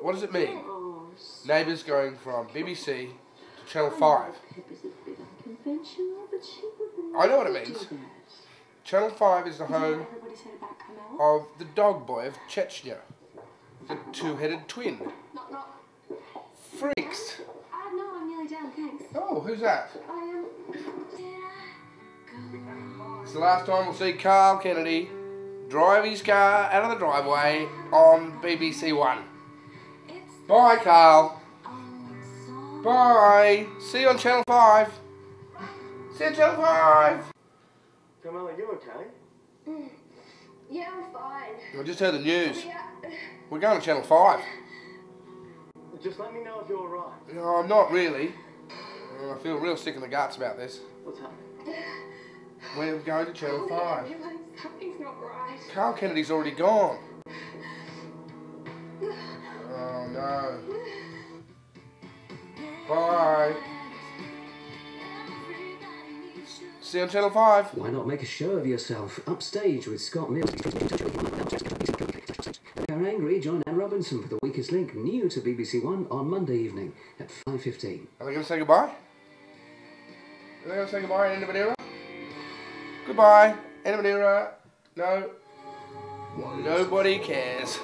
What does it mean? Neighbours going from BBC to Channel 5. Pippa's a bit unconventional, but she would I know what it means. Channel 5 is the Is that what home everybody said about Carmel? of the dog boy of Chechnya, the two headed twin. Not, not. Freaks! Uh, I'm nearly down, thanks. Oh, who's that? I am. It's the last time we'll see Karl Kennedy drive his car out of the driveway on BBC One. Bye, Karl. Bye. See you on Channel 5. See you on Channel 5. Carmel, are you okay? Mm. Yeah, I'm fine. I just heard the news. Yeah. We're going to Channel 5. Just let me know if you're alright. No, I'm not really. I feel real sick in the guts about this. What's happening? We're going to Channel 5. I realize something's not right. Karl Kennedy's already gone. Oh no. Bye. See you on Channel 5. Why not make a show of yourself upstage with Scott Mills? Are angry? Join Anne Robinson for the Weakest Link, new to BBC One on Monday evening at 5:15. Are they going to say goodbye? Are they going to say goodbye, end of an era? Goodbye, end of an era. No. Nobody cares.